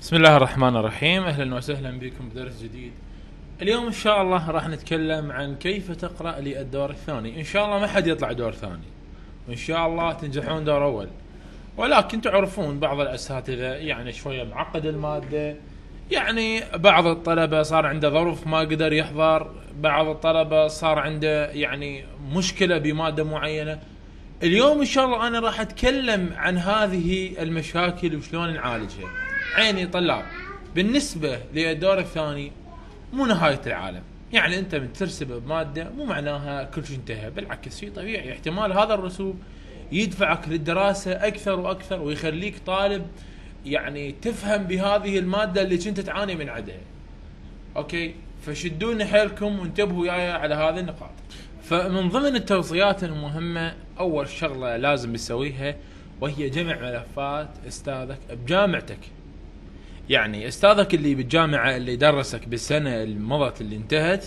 بسم الله الرحمن الرحيم. أهلا وسهلا بكم بدرس جديد. اليوم إن شاء الله راح نتكلم عن كيف تقرأ للدور الثاني. إن شاء الله ما حد يطلع دور ثاني. وإن شاء الله تنجحون دور أول. ولكن تعرفون بعض الأساتذة يعني شوية معقد المادة. يعني بعض الطلبة صار عنده ظروف ما قدر يحضر. بعض الطلبة صار عنده يعني مشكلة بمادة معينة. اليوم إن شاء الله أنا راح أتكلم عن هذه المشاكل وشلون نعالجها. عيني طلاب. بالنسبة للدور الثاني مو نهاية العالم. يعني أنت من ترسب بمادة مو معناها كل شيء انتهى بالعكس شيء طبيعي. احتمال هذا الرسوب يدفعك للدراسة أكثر وأكثر ويخليك طالب يعني تفهم بهذه المادة اللي كنت تعاني من عدها. أوكي؟ فشدون حيلكم وانتبهوا وياي على هذه النقاط. فمن ضمن التوصيات المهمة أول شغلة لازم تسويها وهي جمع ملفات أستاذك بجامعتك. يعني أستاذك اللي بالجامعة اللي درسك بالسنة اللي مضت اللي انتهت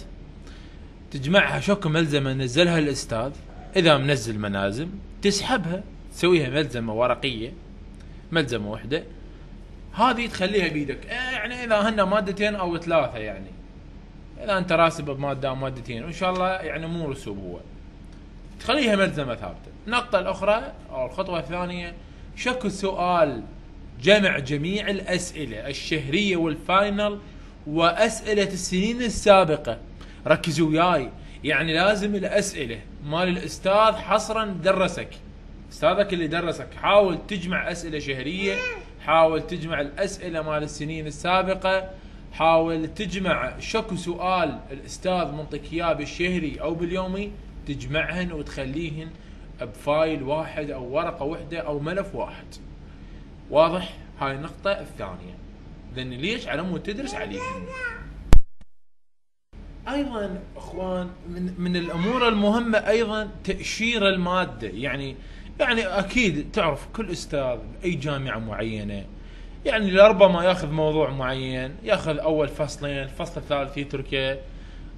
تجمعها شوك ملزمة نزلها الأستاذ. إذا منزل منازم تسحبها تسويها ملزمة ورقية ملزمة واحدة. هذه تخليها بيدك. إيه يعني إذا هن مادتين أو ثلاثة يعني. إذا أنت راسب بمادة أو مادتين وإن شاء الله يعني مو رسوب هو. تخليها ملزمة ثابتة. النقطة الأخرى أو الخطوة الثانية شكل سؤال جمع جميع الأسئلة الشهرية والفاينل وأسئلة السنين السابقة. ركزوا وياي. يعني لازم الأسئلة مال الأستاذ حصرا درسك. أستاذك اللي درسك حاول تجمع أسئلة شهرية حاول تجمع الأسئلة مال السنين السابقة حاول تجمع شكو سؤال الأستاذ منطق اياه بالشهري أو باليومي تجمعهن وتخليهن بفايل واحد أو ورقة واحدة أو ملف واحد. واضح؟ هاي النقطة الثانية. لأن ليش على مود تدرس عليهم أيضا أخوان من, من الأمور المهمة أيضا تأشير المادة. يعني يعني أكيد تعرف كل أستاذ أي جامعة معينة يعني لربما ياخذ موضوع معين ياخذ أول فصلين الفصل الثالث يتركه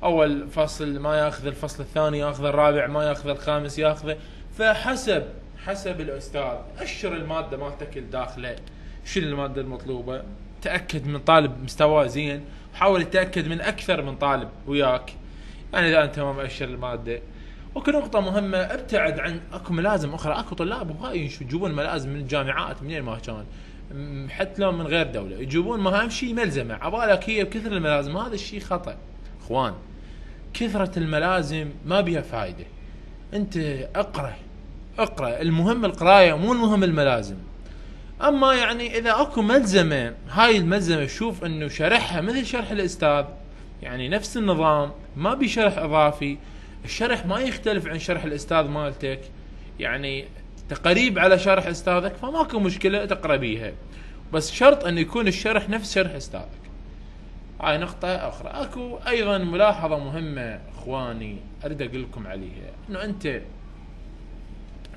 أول فصل ما ياخذ الفصل الثاني ياخذ الرابع ما ياخذ الخامس ياخذه. فحسب حسب الأستاذ. أشر المادة مالتك الداخلة. شنو المادة المطلوبة؟ تأكد من طالب مستواه زين. حاول تتاكد من أكثر من طالب وياك. يعني اذا انت ما مأشر المادة. وكل نقطة مهمة أبتعد عن أكو ملازم أخرى. أكو طلاب هواي يجيبون ملازم من الجامعات منين ما كان. حتى لو من غير دولة. يجيبون ما اهم شيء ملزمة. عبالك هي بكثر الملازم. هذا الشيء خطأ. إخوان كثرة الملازم ما بها فايدة. أنت اقرأ. اقرأ المهم القراية مو المهم الملازم. أما يعني إذا أكو ملزمة هاي الملزمة شوف إنه شرحها مثل شرح الأستاذ يعني نفس النظام ما بي شرح إضافي الشرح ما يختلف عن شرح الأستاذ مالتك. يعني قريب على شرح أستاذك فماكو مشكلة تقرأ بيها. بس شرط انه يكون الشرح نفس شرح أستاذك. هاي نقطة أخرى. أكو أيضا ملاحظة مهمة إخواني أريد أقول لكم عليها. إنه أنت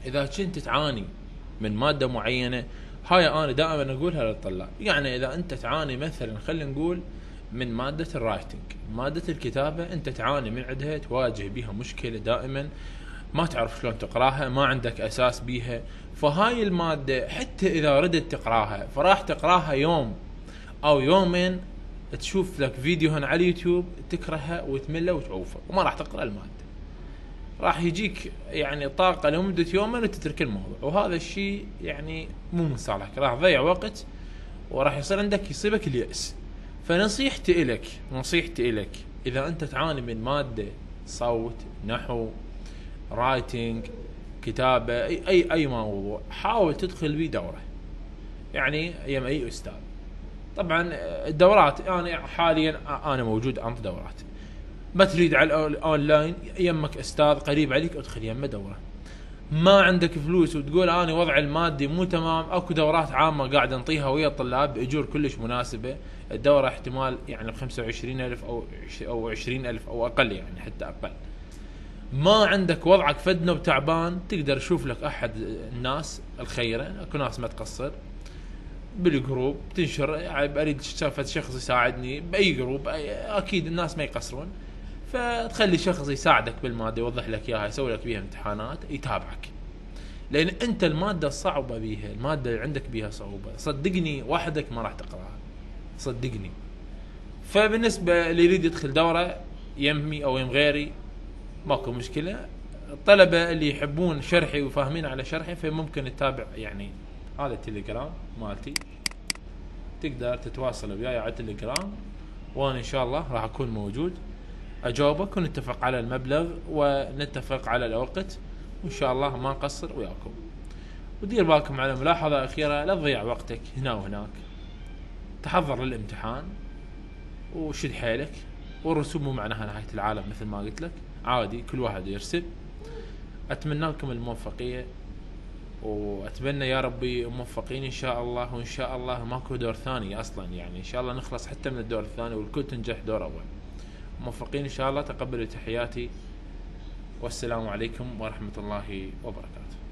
إذا كنت تعاني من مادة معينة هاي أنا دائما اقولها للطلاب يعني إذا أنت تعاني مثلا خلينا نقول من مادة الرايتنج مادة الكتابة أنت تعاني من عندها تواجه بها مشكلة دائما ما تعرف شلون تقراها ما عندك أساس بيها. فهاي المادة حتى إذا ردت تقراها فراح تقراها يوم أو يومين تشوف لك فيديو هنا على اليوتيوب تكرهها وتمله وتعوفه وما راح تقرأ المادة. راح يجيك يعني طاقة لمدة يومين وتترك الموضوع. وهذا الشيء يعني مو من صالحك. راح تضيع وقت وراح يصير عندك يصيبك اليأس. فنصيحتي إلك نصيحتي إلك إذا أنت تعاني من مادة صوت نحو writing كتابة أي أي, أي موضوع حاول تدخل بيه دورة. يعني يم أي أستاذ. طبعا الدورات يعني حاليا أنا موجود أنطي دورات. ما تريد على الاونلاين يمك أستاذ قريب عليك أدخل يمه دورة. ما عندك فلوس وتقول أنا وضعي المادي مو تمام أكو دورات عامة قاعد نعطيها ويا الطلاب باجور كلش مناسبة. الدورة احتمال يعني ب 25000 أو أو 20000 أو أقل يعني حتى أقل. ما عندك وضعك فدنا وتعبان تقدر تشوف لك أحد الناس الخيرة. أكو ناس ما تقصر. بال group تنشر يعني أريد شخص يساعدني بأي group أكيد الناس ما يقصرون. فتخلي شخص يساعدك بالمادة يوضح لك إياها يسوي لك بيها امتحانات يتابعك. لأن أنت المادة الصعبه بيها المادة اللي عندك بيها صعوبة. صدقني وحدك ما راح تقراها. صدقني. فبالنسبة اللي يريد يدخل دورة يمي أو يم غيري ماكو مشكلة. الطلبة اللي يحبون شرحي وفاهمين على شرحي فممكن تتابع يعني هذا التليجرام مالتي. تقدر تتواصل وياي على التليجرام وأنا إن شاء الله راح أكون موجود. أجاوبك ونتفق على المبلغ ونتفق على الوقت. وإن شاء الله ما نقصر وياكم. ودير بالكم على ملاحظة أخيرة لا تضيع وقتك هنا وهناك. تحضر للامتحان وشد حيلك والرسوم مو معناها نهاية العالم مثل ما قلت لك. عادي كل واحد يرسم. أتمنى لكم الموفقية. وأتمنى يا ربي موفقين إن شاء الله. وإن شاء الله ماكو دور ثاني أصلا. يعني إن شاء الله نخلص حتى من الدور الثاني والكل تنجح دور أول. موفقين إن شاء الله. تقبلوا تحياتي. والسلام عليكم ورحمة الله وبركاته.